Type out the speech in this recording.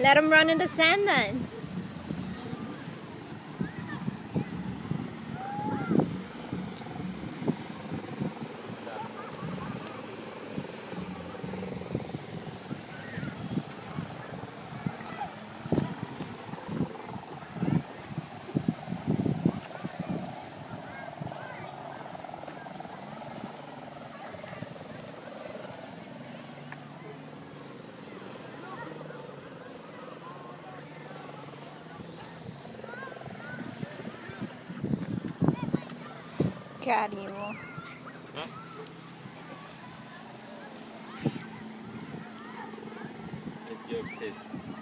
Let them run in the sand then. Arrivo. Eh? It's your piss.